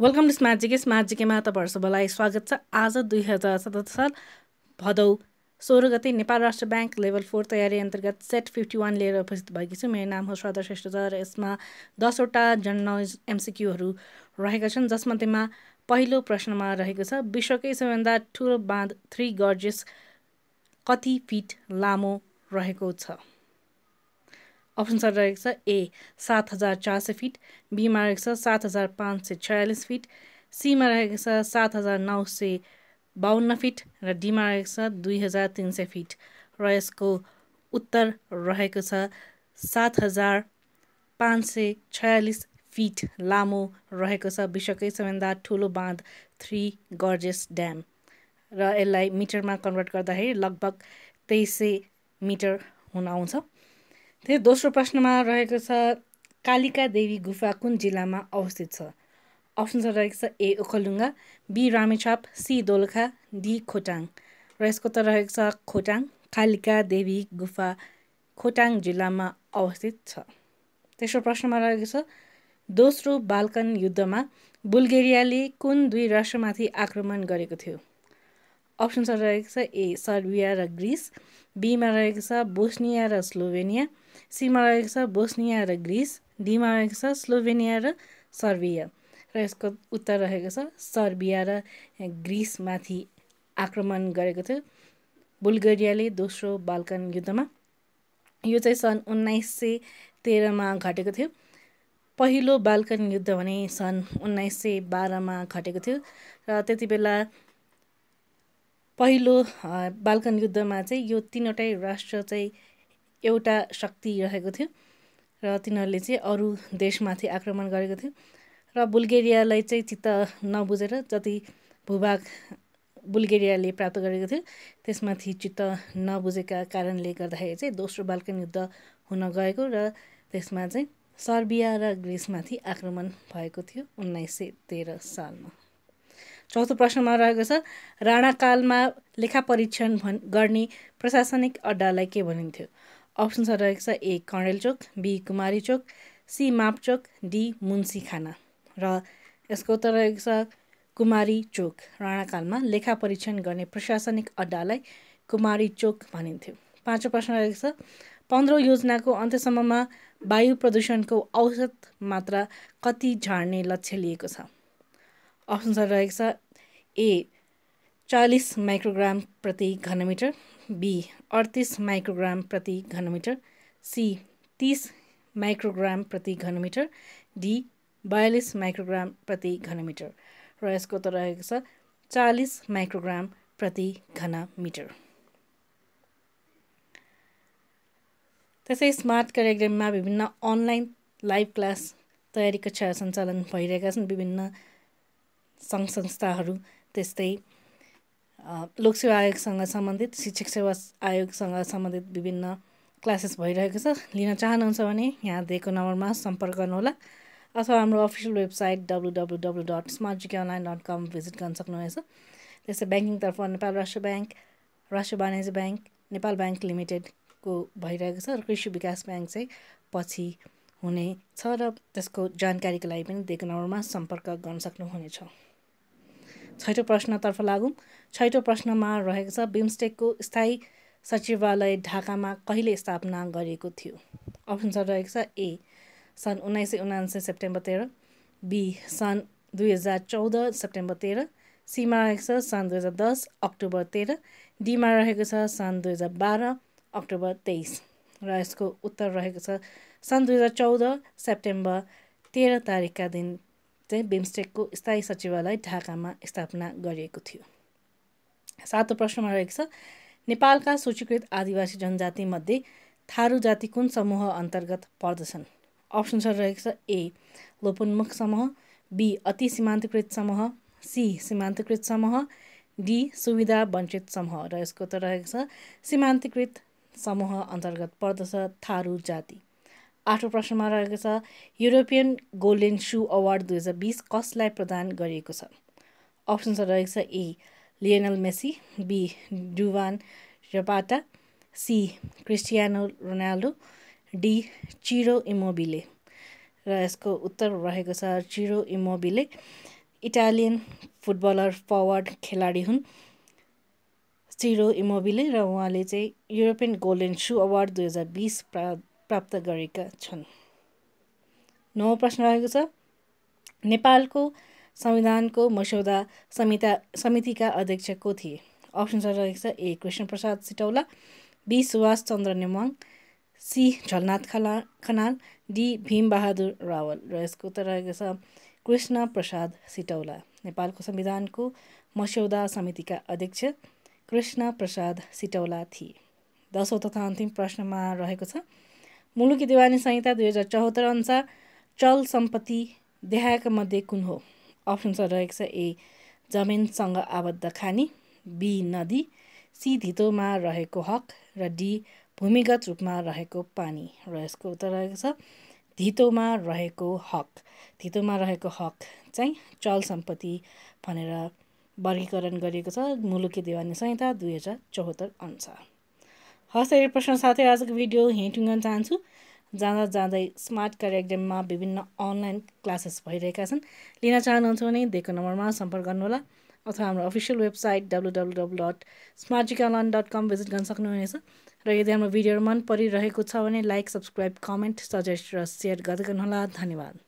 Welcome to smart GK smart जिकेमा तपाईँहरू सबैलाई स्वागत छ आज दुई हजार सतहत्तर साल भदौ सोह्र गते नेपाल राष्ट्र ब्याङ्क लेभल फोर तयारी अन्तर्गत सेट फिफ्टी वान लिएर उपस्थित भएकी छु मेरो नाम हो श्रद्धा श्रेष्ठ र यसमा दसवटा जनरल एमसिक्यूहरू रहेका छन् जसमध्येमा पहिलो प्रश्नमा रहेको छ विश्वकै सबैभन्दा ठुलो बाँध थ्री गर्जेस कति फिट लामो रहेको छ अप्सन स रहेको छ ए सात हजार चार सय फिट बीमा रहेको छ सात हजार पाँच सय छयालिस फिट सीमा रहेको छ सात हजार नौ सय बाहन्न फिट र डीमा रहेको छ दुई हजार तिन सय फिट र यसको उत्तर रहेको छ सात हजार पाँच सय छयालिस फिट लामो रहेको छ विश्वकै सबैभन्दा ठुलो बाँध थ्री गर्जेस ड्याम र यसलाई मिटरमा कन्भर्ट गर्दाखेरि लगभग तेइस सय मिटर हुन आउँछ। त्यही दोस्रो प्रश्नमा रहेको छ कालिका देवी गुफा कुन जिल्लामा अवस्थित छ? अप्सन छ रहेको छ A Okhaldhunga B Ramechhap C Dolakha D Khotang. र यसको त रहेको छ खोटाङ कालिका देवी गुफा खोटाङ जिल्लामा अवस्थित छ। तेस्रो प्रश्नमा रहेको छ दोस्रो बाल्कन युद्धमा बुल्गेरियाले कुन दुई राष्ट्रमाथि आक्रमण गरेको थियो? अप्सन छ रहेको छ ए सर्बिया र ग्रिस बीमा रहेको छ बोस्निया र स्लोभेनिया सीमा रहेको छ बोस्निया र ग्रिस डीमा रहेको छ स्लोभेनिया र सर्बिया र यसको उत्तर रहेको छ सर्बिया र ग्रिसमाथि आक्रमण गरेको थियो बुल्गेरियाले दोस्रो बाल्कन युद्धमा। यो चाहिँ सन् उन्नाइस सय तेह्रमा घटेको थियो। पहिलो बाल्कन युद्ध भने सन् उन्नाइस सय बाह्रमा घटेको थियो र त्यति बेला पहिलो बाल्कन युद्धमा चाहिँ यो तिनवटै राष्ट्र चाहिँ एउटा शक्ति रहेको थियो र तिनीहरूले चाहिँ अरू देशमाथि आक्रमण गरेको थियो र बुल्गेरियालाई चाहिँ चित्त नबुझेर जति भूभाग बुल्गेरियाले प्राप्त गरेको थियो त्यसमाथि चित्त नबुझेका कारणले गर्दाखेरि चाहिँ दोस्रो बाल्कन युद्ध हुन गएको र त्यसमा चाहिँ सर्बिया र ग्रिसमाथि आक्रमण भएको थियो उन्नाइस सय तेह्र सालमा। चौथो प्रश्नमा रहेको छ राणाकालमा लेखा परीक्षण भन् गर्ने प्रशासनिक अड्डालाई के भनिन्थ्यो? अप्सन रहेको छ A Kanel Chowk B Kumari Chowk C Mapchok D Munshi Khana. र यसको उत्तर रहेको छ कुमारी चोक राणाकालमा लेखा परीक्षण गर्ने प्रशासनिक अड्डालाई कुमारी चोक भनिन्थ्यो। पाँचौँ प्रश्न रहेको छ पन्ध्रौँ योजनाको अन्त्यसम्ममा वायु प्रदूषणको औसत मात्रा कति झार्ने लक्ष्य लिएको छ? अप्सन रहेको छ ए चालिस माइक्रोग्राम प्रति घनमिटर बी अडतिस माइक्रोग्राम प्रति घनमिटर सी तिस माइक्रोग्राम प्रति घनमिटर डी बयालिस माइक्रोग्राम प्रति घनमिटर र यसको त रहेको छ चालिस माइक्रोग्राम प्रति घनमिटर। त्यसै स्मार्ट कार्यक्रममा विभिन्न अनलाइन लाइभ क्लास तयारी कक्षा सञ्चालन भइरहेका छन्। विभिन्न सङ्घ संस्थाहरू त्यस्तै लोकसेवा आयोगसँग सम्बन्धित शिक्षक सेवा आयोगसँग सम्बन्धित विभिन्न क्लासेस भइरहेको छ। लिन चाहनुहुन्छ भने यहाँ दिएको नम्बरमा सम्पर्क गर्नुहोला। अथवा हाम्रो official website W W W dot smart GK online dot com visit गर्न सक्नुहुनेछ। त्यस्तै ब्याङ्किङतर्फ नेपाल राष्ट्र ब्याङ्क राष्ट्र वाणिज्य ब्याङ्क नेपाल ब्याङ्क लिमिटेडको भइरहेको छ। र कृषि विकास ब्याङ्क चाहिँ पछि हुनेछ र त्यसको जानकारीको लागि पनि दिएको नम्बरमा सम्पर्क गर्न सक्नुहुनेछ। छैटौँ प्रश्नतर्फ लागौँ। छैटौँ प्रश्नमा रहेको छ बिमस्टेकको स्थायी सचिवालय ढाकामा कहिले स्थापना गरिएको थियो? अप्सन छ रहेको छ ए सन् उन्नाइस सय उनान्सय सेप्टेम्बर तेह्र बी सन् दुई हजार चौध सेप्टेम्बर तेह्र सीमा रहेको छ सन् दुई हजार दस अक्टोबर तेह्र डीमा रहेको छ सन् दुई हजार बाह्र अक्टोबर तेइस र यसको उत्तर रहेको छ सन् दुई हजार चौध सेप्टेम्बर तेह्र तारिकका दिन। चाहिँ बिमस्टेकको स्थायी सचिवालय ढाकामा स्थापना गरिएको थियो। सातौँ प्रश्नमा रहेको छ नेपालका सूचीकृत आदिवासी जनजातिमध्ये थारू जाति कुन समूह अन्तर्गत पर्दछन्? अप्सन छ रहेको छ ए लोपोन्मुख समूह बी अति सीमान्तकृत समूह सी सीमान्तकृत समूह डी सुविधा वञ्चित समूह। र यसको त रहेको छ सीमान्तकृत समूह अन्तर्गत पर्दछ थारू जाति। आठौँ प्रश्नमा रहेको छ युरोपियन गोल्डेन सु अवार्ड दुई हजार बिस कसलाई प्रदान गरिएको छ? अप्सन रहेको छ A Lionel Messi B Duvan Zapata C Cristiano Ronaldo D Ciro Immobile. र यसको उत्तर रहेको छ Ciro Immobile Italian footballer forward खेलाडी हुन्। चिरो इमोबिले र उहाँले चाहिँ युरोपियन गोल्डन सु अवार्ड दुई हजार बिस प्राप्त गरेका छन्। नौ प्रश्न रहेको छ। नेपालको संविधानको मस्यौदा समिता समितिका अध्यक्ष को थिए? अप्सन रहेको छ A Krishna Prasad Sitaula B Subhash Chandra Nemang C Jhalanath खला खनाल डी भीमबहादुर रावल र यसको उत्तर रहेको छ कृष्ण प्रसाद सिटौला। नेपालको संविधानको मस्यौदा समितिका अध्यक्ष कृष्ण प्रसाद सिटौला थिए। दसौँ तथा अन्तिम प्रश्नमा रहेको छ मुलुकी दिवानी संहिता दुई हजार चौहत्तर अनुसार चल सम्पत्ति देखाएका मध्ये कुन हो? अप्सन रहेको छ ए जमिनसँग आबद्ध खानी बी नदी सी धितोमा रहेको हक र डी भूमिगत रूपमा रहेको पानी र यसको उत्तर रहेको छ धितोमा रहेको हक। धितोमा रहेको हक चाहिँ चल सम्पत्ति भनेर वर्गीकरण गरिएको छ मुलुकी देवानी संहिता दुई हजार चौहत्तर अनुसार। हस् यो प्रश्न साथै आजको भिडियो यहीँ टुङ्गन चाहन्छु। जाँदा जाँदै स्मार्ट कार्य एक्जाममा विभिन्न अनलाइन क्लासेस भइरहेका छन्। लिन चाहनुहुन्छ भने दिएको नम्बरमा सम्पर्क गर्नुहोला अथवा हाम्रो official website W W W dot smart online dot com visit गर्न सक्नुहुनेछ। र यदि हाम्रो भिडियोहरू मन परिरहेको छ भने लाइक सब्सक्राइब कमेन्ट सजेस्ट र सेयर गर्दै गर्नुहोला। धन्यवाद।